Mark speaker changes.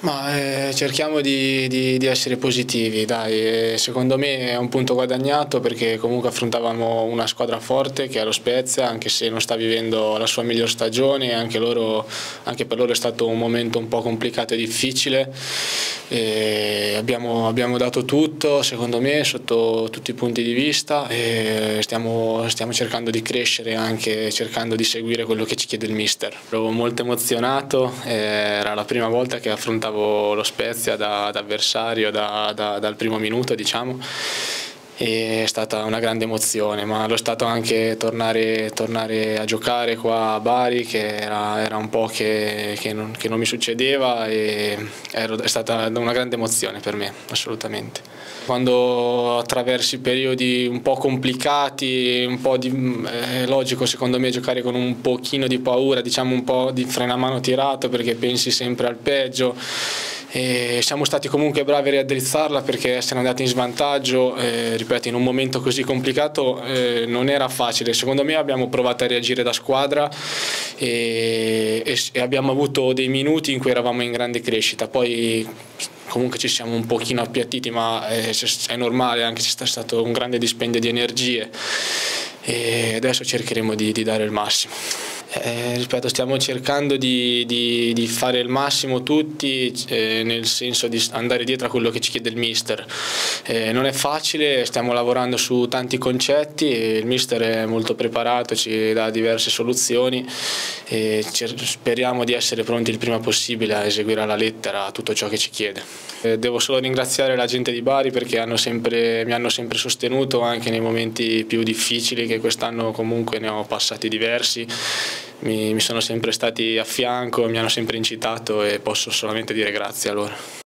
Speaker 1: Ma eh, cerchiamo di, di, di, essere positivi, dai. secondo me è un punto guadagnato perché comunque affrontavamo una squadra forte che è lo Spezia, anche se non sta vivendo la sua miglior stagione, anche, loro, anche per loro è stato un momento un po' complicato e difficile. E abbiamo, abbiamo, dato tutto, secondo me, sotto tutti i punti di vista e stiamo, stiamo cercando di crescere anche cercando di seguire quello che ci chiede il mister. Ero molto emozionato, era la prima volta che affrontavo affrontavo lo Spezia da, da avversario da, da, dal primo minuto diciamo e è stata una grande emozione, ma lo è stato anche tornare, tornare a giocare qua a Bari che era, era un po' che, che, non, che, non, mi succedeva e ero, è stata una grande emozione per me, assolutamente. Quando attraversi periodi un po' complicati, un po' di, è logico secondo me giocare con un pochino di paura, diciamo un po' di frenamano tirato perché pensi sempre al peggio e siamo stati comunque bravi a riaddrizzarla perché essere andati in svantaggio, eh, ripeto, in un momento così complicato eh, non era facile. Secondo me abbiamo provato a reagire da squadra e, e, e abbiamo avuto dei minuti in cui eravamo in grande crescita. Poi comunque ci siamo un pochino appiattiti, ma è, è normale, anche se è stato un grande dispendio di energie e adesso cercheremo di, di dare il massimo. Eh, ripeto, stiamo cercando di, di, di, fare il massimo tutti, eh, nel senso di andare dietro a quello che ci chiede il mister. Eh, non è facile, stiamo lavorando su tanti concetti, il mister è molto preparato, ci dà diverse soluzioni e speriamo di essere pronti il prima possibile a eseguire alla lettera tutto ciò che ci chiede. Eh, devo solo ringraziare la gente di Bari perché hanno sempre, mi hanno sempre sostenuto anche nei momenti più difficili che quest'anno comunque ne ho passati diversi mi, mi sono sempre stati a fianco, mi hanno sempre incitato e posso solamente dire grazie a loro.